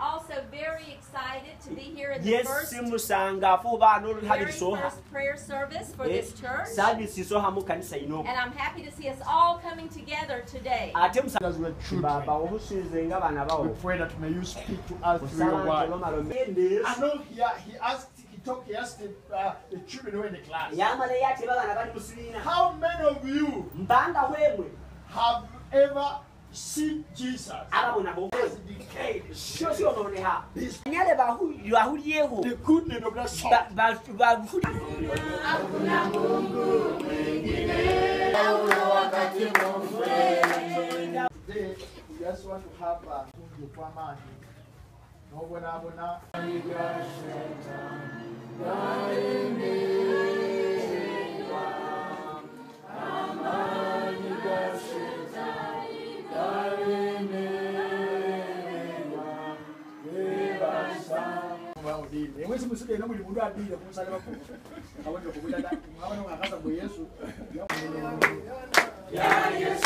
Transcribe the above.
also very excited to be here in the ye first, oba prayer service for this church. saavisi isohamu kanisa ino And I'm happy to see us all coming together today. ate As we're children, musababa obusuuze nga baana we bawo talk yesterday, uh, the children were in the class. How many of you have ever seen Jesus has decayed? The goodness of that song. They just want to have a uh, mani. Nobonabona. mwezi musudde no buli mundu ya yesu